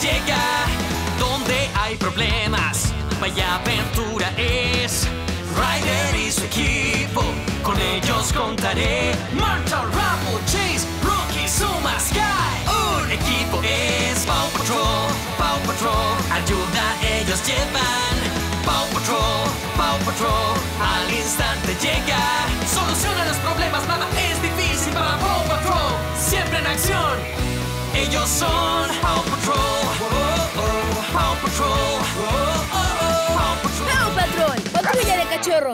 llega. Donde hay problemas, vaya aventura es. Ryder y su equipo, con ellos contaré. Marta, Rumble, Chase, Rocky, Suma, Sky. Un equipo es Paw Patrol, Paw Patrol. Ayuda ellos llevan. Paw Patrol, Paw Patrol. Al instante llega. Soluciona los problemas, nada es difícil para Paw Patrol. Siempre en acción. Ellos son вечора.